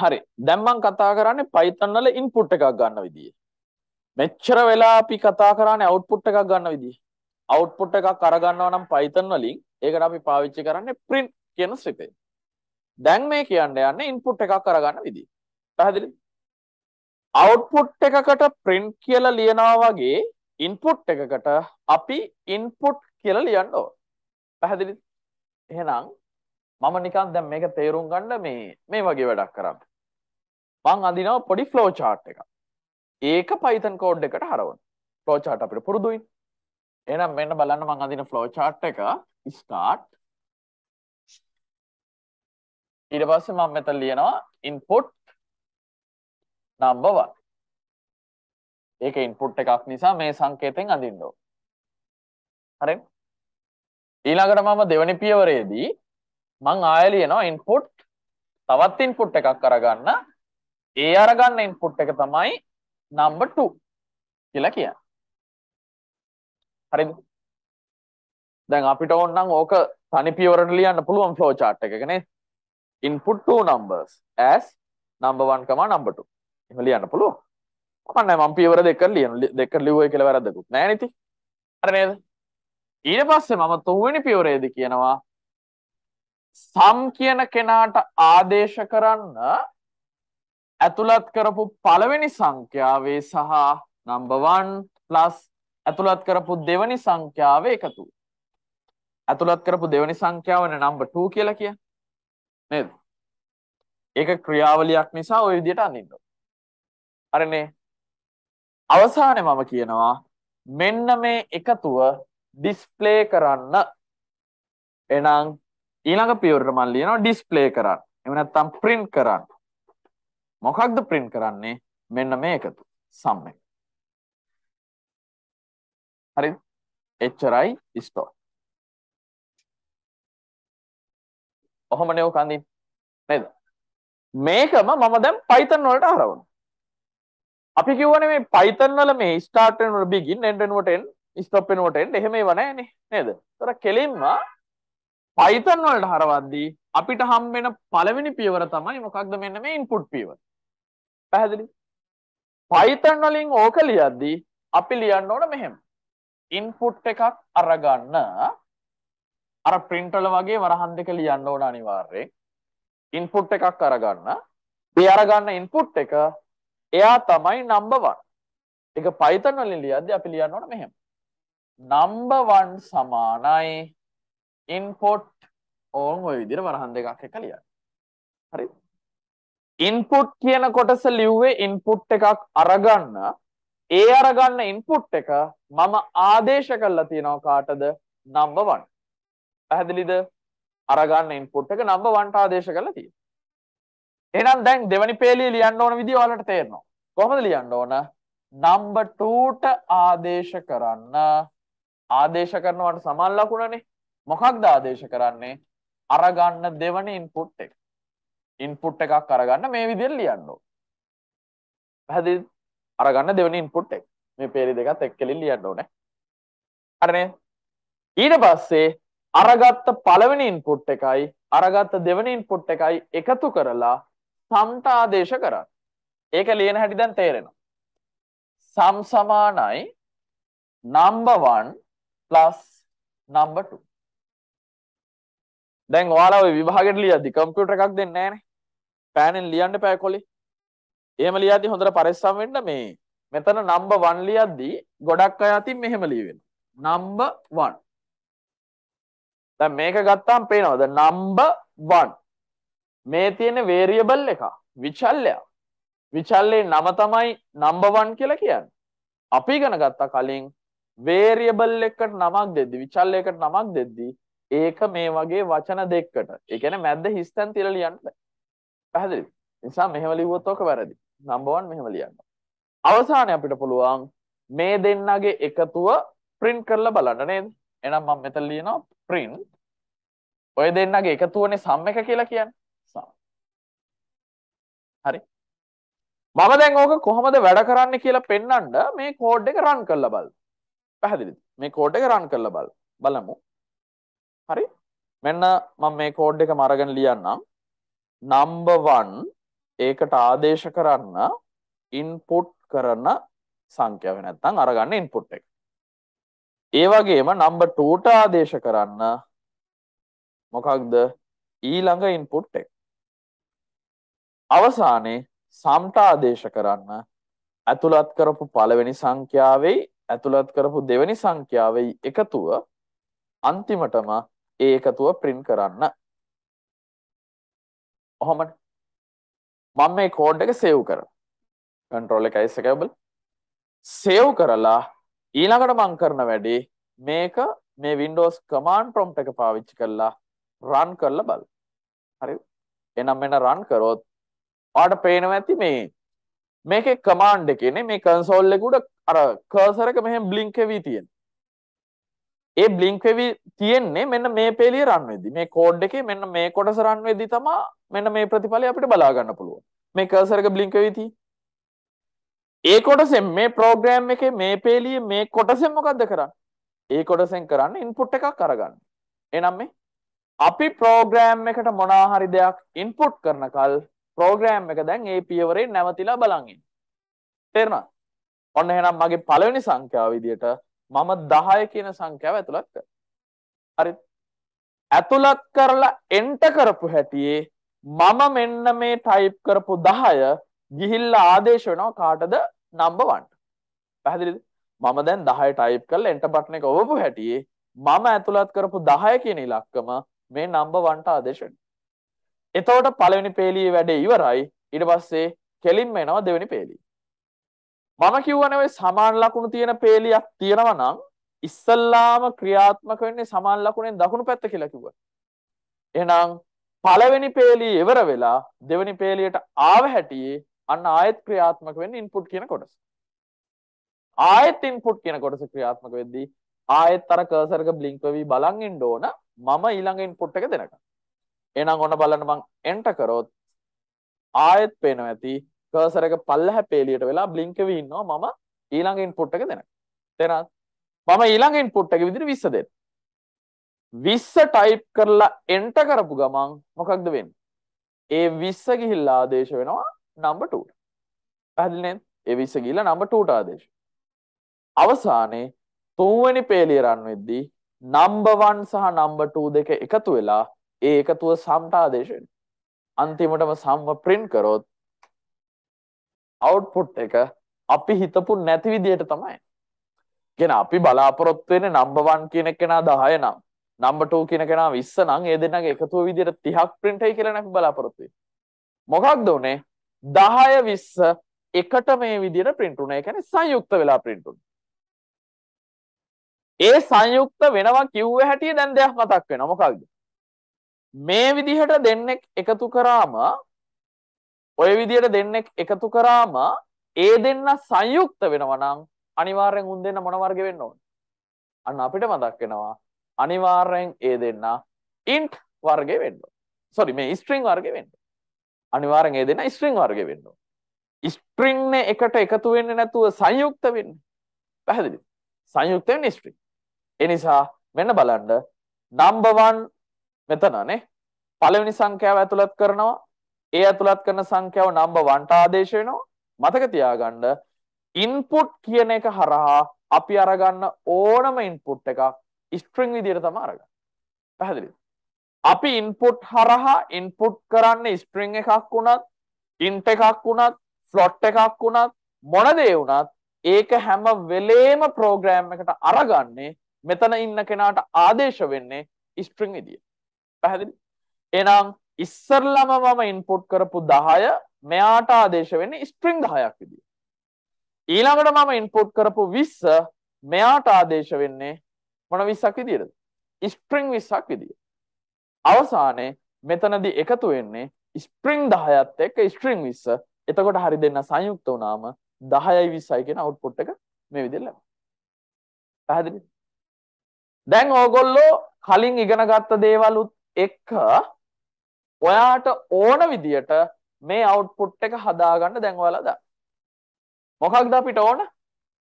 හරි දැන් මම කතා කරන්නේ Python වල input එකක් ගන්න විදිය. මෙච්චර වෙලා අපි කතා කරන්නේ output එකක් ගන්න විදිය. output එකක් අරගන්නවා නම් Python වලින් ඒකට අපි පාවිච්චි කරන්නේ print කියන strip එක. දැන් මේ කියන්න යන්නේ input එකක් අරගන්න විදිය. පැහැදිලිද? output එකකට print කියලා ලියනවා වගේ input එකකට අපි input කියලා ලියන්න ඕන. පැහැදිලිද? එහෙනම් මම නිකන් දැන් මේක තේරුම් ගන්න මේ මේ වගේ වැඩක් කරන්න. මං අඳිනවා පොඩි ෆ්ලෝ chart එකක්. ඒක Python code එකට හරවන්න. ෆ්ලෝ chart අපිට පුරුදුයි. එහෙනම් මෙන්න බලන්න මං අඳින ෆ්ලෝ chart එක start ඊට පස්සේ මම මෙතන ලියනවා input number 1. ඒක input එකක් නිසා මේ සංකේතෙන් අඳින්න ඕන. හරිද? ඊළඟට මම දෙවෙනි පියවරේදී මං ආය ලියනවා input තවත් input එකක් අරගන්න. ඒ අරගන්න input එක තමයි number 2 කියලා කියන්නේ. හරිද? දැන් අපිට ඕන නම් ඕක තනි පියවරට ලියන්න පුළුවන් flow chart එකක නේ. input two numbers as number 1, number 2. එහෙම ලියන්න පුළුවන්. කමන්නේ මම පියවර දෙක ලියන දෙක ලිව්වයි කියලා වැරද්දකුත් නැහැ නේ ඉතින්. හරි නේද? ඊට පස්සේ මම තුන්වෙනි පියවරේදී කියනවා සම් කියන කෙනාට ආදේශ කරන්න ඇතුළත් කරපු පළවෙනි සංඛ්‍යාවේ සහ number 1 plus ඇතුළත් කරපු දෙවෙනි සංඛ්‍යාවේ එකතු. ඇතුළත් කරපු දෙවෙනි සංඛ්‍යාවනේ number 2 කියලා කියන්නේ. නේද? ඒක ක්‍රියාවලියක් නිසා ওই විදිහට අඳින්න ඕනේ. හරිනේ. අවසානයේ මම කියනවා මෙන්න මේ එකතුව ඩිස්ප්ලේ කරන්න. එහෙනම් ඊළඟ පියවරට මම ලියනවා ඩිස්ප්ලේ කරන්න. එහෙම නැත්නම් print කරන්න. මොකක්ද print කරන්නේ? මෙන්න මේ එකතු. sum එක. හරිද? එච්චරයි store. ඔහොමනේ ඔක අඳින්නේ. නේද? මේකම මම දැන් Python වලට හරවනවා. අපි කිව්වනේ මේ Python වල මේ start වෙනකොට begin end වෙනකොට end stop වෙනකොට end එහෙම ඒවා නැහැනේ නේද? ඒතර කෙලින්ම Python වලට හරවද්දී අපිට හම් වෙන පළවෙනි පියවර තමයි මොකක්ද මෙන්න මේ input පියවර. පැහැදිලිද? Python වලින් ඕක ලියද්දී අපි ලියන්න ඕන මෙහෙම. input එකක් අරගන්න අර print වල වගේ වරහන් දෙක ලියන්න ඕන අනිවාර්යෙන්. input එකක් අරගන්න. ඒ අරගන්න input එක එයා තමයි number 1. ඒක Python වලින් ලියද්දී අපි ලියන්න ඕන මෙහෙම. number 1 සමානයි input ඕන් ওই විදිහට වරහන් දෙකක් එක ලියන්න. හරිද? input කියන කොටස ලිව්වේ input එකක් අරගන්න ඒ අරගන්න input එක මම ආදේශ කරලා තියෙනවා කාටද number 1. පැහැදිලිද? අරගන්න input එක number 1ට ආදේශ කරලා තියෙනවා. එහෙනම් දැන් දෙවනි පේලිය ලියන්න ඕන විදිය ඔයාලට තේරෙනවා. කොහොමද ලියන්න ඕන? number 2ට ආදේශ කරන්න ආදේශ කරනවට සමාන ලකුණනේ. මොකක්ද ආදේශ කරන්නේ? අරගන්න දෙවන input එක. input එකක් අරගන්න මේ විදිහට ලියන්න ඕන. පැහැදිලිද? අරගන්න දෙවන input එක. මේ පේලි දෙකත් එක්කලින් ලියන්න ඕනේ. හරිනේ? ඊට පස්සේ අරගත්ත පළවෙනි input එකයි අරගත්ත දෙවෙනි input එකයි එකතු කරලා සම්ට ආදේශ කරන්න. ඒක ලියන හැටි දැන් තේරෙනවා. සම් සමානයි number 1 plus number 2. දැන් ඔයාලා ওই විභාගෙට ලියද්දි කම්පියුටර් එකක් දෙන්නේ නැහනේ. පෑනෙන් ලියන්න එපා කොලේ. එහෙම ලියද්දි හොඳට පරිස්සම් වෙන්න මේ මෙතන number 1 ලියද්දි ගොඩක් අය අතින් මෙහෙම ලියවෙනවා. number 1. දැන් මේක ගත්තාම පේනවද number 1. මේ තියෙන variable එක විචල්‍යයක්. විචල්‍යයේ නම තමයි number 1 කියලා කියන්නේ. අපි ඉගෙන ගත්තා කලින් variable එකට නමක් දෙද්දි විචල්‍යයකට නමක් දෙද්දි ඒක මේ වගේ වචන දෙකකට. ඒ කියන්නේ මැද්ද හිස්තැන් තියලා ලියන්න බෑ. පැහැදිලිද? නිසා මෙහෙම ලිව්වොත් ඔක වැරදි. number 1 මෙහෙම ලියන්න. අවසානයේ අපිට පුළුවන් මේ දෙන්නගේ එකතුව print කරලා බලන්න නේද? එහෙනම් මම මෙතන ලියනවා print ඔය දෙන්නගේ එකතුවනේ සම් එක කියලා කියන්නේ. සම්. හරි. මම දැන් ඕක කොහොමද වැඩ කරන්නේ කියලා පෙන්වන්න මේ කෝඩ් එක රන් කරලා බලමු. පැහැදිලිද? මේ කෝඩ් එක රන් කරලා බලමු. බලමු. හරි? මෙන්න මම මේ කෝඩ් එකම අරගෙන ලියන්නම්. number 1 ඒකට ආදේශ කරන්න ඉන්පුට් කරන සංඛ්‍යාව නැත්තම් අරගන්න ඉන්පුට් එක. ඒ වගේම නම්බර් 2ට ආදේශ කරන්න මොකක්ද ඊළඟ ඉන්පුට් එක. අවසානයේ සම්ට ආදේශ කරන්න ඇතුළත් කරපු පළවෙනි සංඛ්‍යාවෙයි ඇතුළත් කරපු දෙවෙනි සංඛ්‍යාවෙයි එකතුව අන්තිමටම ඒ එකතුව print කරන්න. ඔහොමනේ. මම මේ කෝඩ් එක සේව් කරනවා. control එකයි එකබල්. සේව් කරලා ඊළඟට මං කරන වැඩේ මේක මේ Windows command prompt එක පාවිච්චි කරලා run කරලා බලන්න. හරිද? එහෙනම් මෙන්න run කරොත් ඔයාලට පේනවා ඇති මේ මේකේ command එකේනේ මේ console එක උඩ අර cursor එක මෙහෙම blink වෙවි තියෙන. ඒ blink වෙවි තියෙන්නේ මෙන්න මේ පේලිය run වෙද්දි. මේ code එකේ මෙන්න මේ කොටස run වෙද්දි තමයි මෙන්න මේ ප්‍රතිඵලය අපිට බලා ගන්න පුළුවන්. මේ cursor එක blink වෙවි තියෙන්නේ. ඒ කොටසෙන් මේ ප්‍රෝග්‍රෑම් එකේ මේ පේලිය මේ කොටසෙන් මොකද්ද කරන්නේ? ඒ කොටසෙන් කරන්නේ ඉන්පුට් එකක් අරගන්න. එහෙනම් මේ අපි ප්‍රෝග්‍රෑම් එකට මොනවා හරි දෙයක් ඉන්පුට් කරනකල් ප්‍රෝග්‍රෑම් එක දැන් ඒ පියවරේ නැවතිලා බලන් ඉන්න. තේරුණාද? ඔන්න එහෙනම් මගේ පළවෙනි සංඛ්‍යාව විදියට මම 10 කියන සංඛ්‍යාව ඇතුළත් කරා. හරිද? ඇතුළත් කරලා එන්ටර් කරපු හැටියේ මම මෙන්න මේ ටයිප් කරපු 10 ගිහිල්ලා ආදේශ වෙනවා කාටද number 1ට. පැහැදිලිද? මම දැන් 10 ටයිප් කරලා enter බටන් එක ඔබපු හැටියේ මම ඇතුළත් කරපු 10 කියන ඉලක්කම මේ number 1ට ආදේශ වෙනවා. එතකොට පළවෙනි පේලියේ වැඩේ ඉවරයි. ඊට පස්සේ කෙලින්ම එනවා දෙවෙනි පේලිය. මම කිව්වනේ ඔය සමාන ලකුණු තියෙන පේලියක් තියෙනවා නම් ඉස්සල්ලාම ක්‍රියාත්මක වෙන්නේ සමාන ලකුණෙන් දකුණු පැත්ත කියලා කිව්වා. එහෙනම් පළවෙනි පේලිය ඉවර වෙලා දෙවෙනි පේලියට ආව හැටියේ අන්න ආයෙත් ක්‍රියාත්මක වෙන්නේ ඉන්පුට් කියන කොටස. ආයෙත් ඉන්පුට් කියන කොටස ක්‍රියාත්මක වෙද්දී ආයෙත් අර කර්සර් එක බ්ලින්ක් වෙවි බලන් ඉන්න ඕන මම ඊළඟ ඉන්පුට් එක දෙනකම්. එහෙනම් ඔන්න බලන්න මං එන්ටර් කරොත් ආයෙත් පේනවා ඇති කර්සර් එක පල්ලෙහා පේලියට වෙලා බ්ලින්ක් වෙවි ඉන්නවා මම ඊළඟ ඉන්පුට් එක දෙනකම්. තේරෙනවද? මම ඊළඟ ඉන්පුට් එක විදිහට 20 දෙන්න. 20 ටයිප් කරලා එන්ටර් කරපු ගමන් මොකක්ද වෙන්නේ? ඒ 20 ගිහිල්ලා ආදේශ වෙනවා number 2ට. පැහැදිලි නේද? ඒ 20 ගිහිල්ලා number 2ට ආදේශ. අවසානයේ තුන්වෙනි පේලිය රන් වෙද්දී number 1 සහ number 2 දෙක එකතු වෙලා ඒ එකතුව සම්ට ආදේශ වෙනවා. අන්තිමටම සම්ව print කරොත් output එක අපි හිතපු නැති විදිහට තමයි. කියන අපි බලාපොරොත්තු වෙන්නේ number 1 කියන කෙනා 10 නම් number 2 කියන කෙනා 20 නම් ඒ දෙන්නගේ එකතුව විදිහට 30ක් print වෙයි කියලා නේ බලාපොරොත්තු වෙන්නේ. මොකක්ද උනේ? 10 20 එකට මේ විදිහට print වුණා. ඒ කියන්නේ සංයුක්ත වෙලා print වුණා. ඒ සංයුක්ත වෙනවා කිව්ව හැටිය දැන් දෙයක් මතක් වෙනවා. මොකක්ද? මේ විදිහට දෙන්නෙක් එකතු කරාම ඔය විදිහට දෙන්නෙක් එකතු කරාම ඒ දෙන්න සංයුක්ත වෙනවා නම් අනිවාර්යෙන් උන් දෙන්න මොන වර්ගෙ වෙන්න ඕන? අන්න අපිට මතක් වෙනවා අනිවාර්යෙන් ඒ දෙන්න int වර්ගෙ වෙන්න ඕන. sorry මේ string වර්ගෙ වෙන්න. අනිවාර්යෙන් ඒ දෙන්න string වර්ගෙ වෙන්න ඕන. string නේ එකට එකතු වෙන්නේ නැතුව සංයුක්ත වෙන්නේ. පැහැදිලිද? සංයුක්ත වෙන්නේ string. ඒ නිසා මෙන්න බලන්න number 1 මෙතනනේ පළවෙනි සංඛ්‍යාව ඇතුළත් කරනවා. ඒ ඇතුළත් කරන සංඛ්‍යාව number 1ට ආදේශ වෙනවා. මතක තියාගන්න input කියන එක හරහා අපි අරගන්න ඕනම input එකක් string විදියට තමයි අරගන්නේ. පැහැදිලිද? අපි input හරහා input කරන්නේ string එකක් වුණත් int එකක් වුණත් float එකක් වුණත් මොන දේ වුණත් ඒක හැම වෙලේම program එකට අරගන්නේ මෙතන ඉන්න කෙනාට ආදේශ වෙන්නේ string විදියට. පැහැදිලි? එහෙනම් ඉස්සරලම මම input කරපු 10 මෙයාට ආදේශ වෙන්නේ string 10ක් විදියට. ඊළඟට මම input කරපු 20 මෙයාට ආදේශ වෙන්නේ මොන 20ක් විදියටද? string 20ක් විදියට. අවසානයේ මෙතනදී එකතු වෙන්නේ string 10ත් එක්ක string 20. එතකොට හරි දෙන්න සංයුක්ත වුණාම 10යි 20යි කියන output එක මේ විදිහට ලැබෙනවා. පැහැදිලිද? දැන් ඕගොල්ලෝ කලින් ඉගෙන ගත්ත දේවලුත් එක්ක ඔයාට ඕන විදියට මේ අවුට්පුට් එක හදාගන්න දැන් ඔයාලා දා. මොකක්ද අපිට ඕන?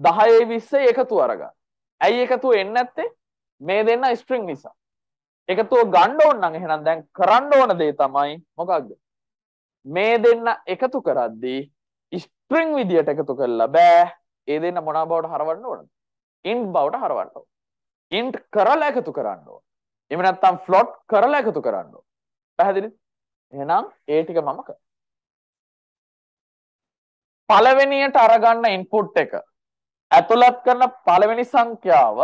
10 20 එකතු අරගන්න. ඇයි එකතු එන්නේ නැත්තේ? මේ දෙන්න ස්ට්‍රින්ග් නිසා. එකතුව ගන්න ඕන නම් එහෙනම් දැන් කරන්න ඕන දේ තමයි මොකක්ද? මේ දෙන්න එකතු කරද්දී ස්ට්‍රිං විදියට එකතු කරලා බෑ ඒ දෙන්න මොනා බවට හරවන්න ඕනද ඉන්ට් බවට හරවන්න ඕන ඉන්ට් කරලා එකතු කරන්න ඕන එහෙම නැත්නම් ෆ්ලොට් කරලා එකතු කරන්න ඕන පැහැදිලිද එහෙනම් ඒ ටික මම කරා පළවෙනියට අරගන්න ඉන්පුට් එක ඇතුළත් කරන පළවෙනි සංඛ්‍යාව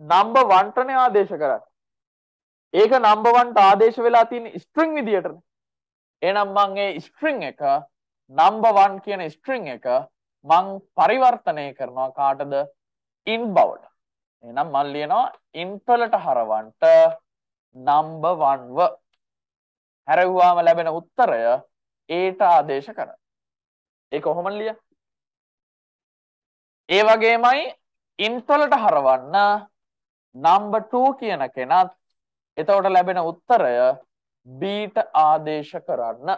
නම්බර් 1ටනේ ආදේශ කරන්නේ. ඒක නම්බර් 1ට ආදේශ වෙලා තියෙන ස්ට්‍රින්ග් විදියටනේ. එහෙනම් මම ඒ ස්ට්‍රින්ග් එක නම්බර් 1 කියන ස්ට්‍රින්ග් එක මං පරිවර්තනය කරනවා කාටද ඉන් බවට. එහෙනම් මම ලියනවා ඉන්ට් වලට හරවන්ට නම්බර් 1ව හැරවුවාම ලැබෙන උත්තරය ඒට ආදේශ කරනවා. ඒ කොහොමද ලිය? ඒ වගේමයි ඉන්ට් වලට හරවන්න නම්බර් 2 කියන කෙනත් එතකොට ලැබෙන උත්තරය බීට ආදේශ කරන්න.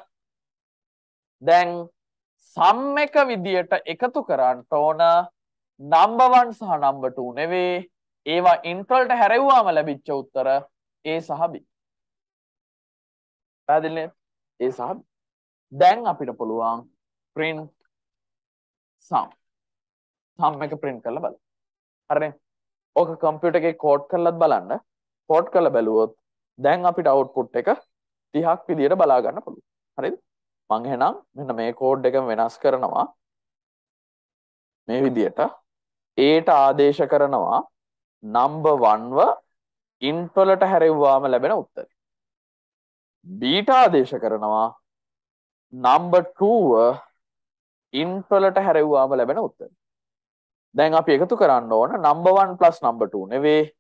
දැන් සම් එක විදියට එකතු කරන්න ඕන නම්බර් 1 සහ නම්බර් 2 නෙවෙයි ඒවා ඉන්ට් වලට හැරෙව්වාම ලැබිච්ච උත්තර A සහ B. පැහැදිලිනේ? A සහ B. දැන් අපිට පුළුවන් print sum sum එක print කරලා බලන්න. හරිනේ? ඕක කම්පියුටර් එකේ කෝඩ් කරලත් බලන්න. කෝඩ් කරලා බැලුවොත් දැන් අපිට අවුට්පුට් එක 30ක් විදියට බලා ගන්න පුළුවන්. හරිද? මං එහෙනම් මෙන්න මේ කෝඩ් එක වෙනස් කරනවා. මේ විදියට Aට ආදේශ කරනවා number 1ව int වලට හැරෙව්වාම ලැබෙන උත්තරය. Bට ආදේශ කරනවා number 2ව ඉන්ට් වලට හැරෙව්වාම ලැබෙන උත්තර. දැන් අපි එකතු කරන්න ඕන number 1 number 2 නෙවෙයි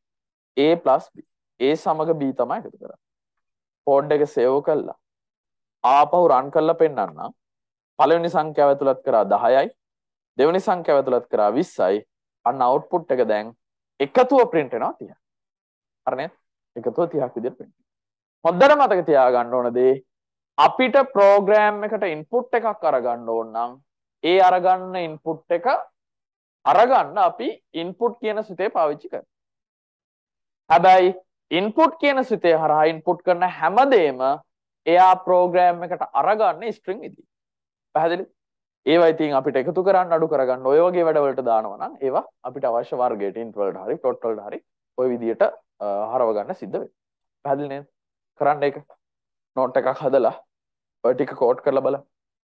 a b. a සමග b තමයි එකතු කරන්නේ. කෝඩ් එක සේව් කළා. ආපහු රන් කරලා පෙන්නන්නම්. පළවෙනි සංඛ්‍යාව ඇතුළත් කරා 10යි. දෙවෙනි සංඛ්‍යාව ඇතුළත් කරා 20යි. අන්න අවුට්පුට් එක දැන් එකතුව print වෙනවා 30. හරි නේද? එකතුව 30ක් විදිහට print. හොඳට මතක තියාගන්න ඕන දේ. අපිට ප්‍රෝග්‍රෑම් එකට ඉන්පුට් එකක් අරගන්න ඕන නම් ඒ අරගන්න ඉන්පුට් එක අරගන්න අපි ඉන්පුට් කියන සිතේ පාවිච්චි කර හැබැයි ඉන්පුට් කියන සිතේ හරහා ඉන්පුට් කරන හැමදේම එයා ප්‍රෝග්‍රෑම් එකට අරගන්න ස්ට්‍රිං ඉදී පැහැදිලි ඒවා ඉතින් අපිට එකතු කරන්න අඩු කරගන්න ඔය වගේ වැඩවලට දානවා නම් ඒවා අපිට අවශ්‍ය වර්ගයට ඉන්ට් වලට හරි ඩොට් වලට හරි ওই විදියට හරව ගන්න සිද්ධ වෙනවා. පැහැදිලි නේද? කරන්න ඒක නෝට් එකක් හදලා ඔය ටික කෝඩ් කරලා බලන්න.